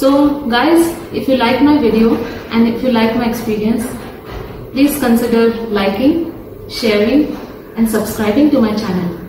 So guys, if you like my video and if you like my experience, please consider liking, sharing and subscribing to my channel.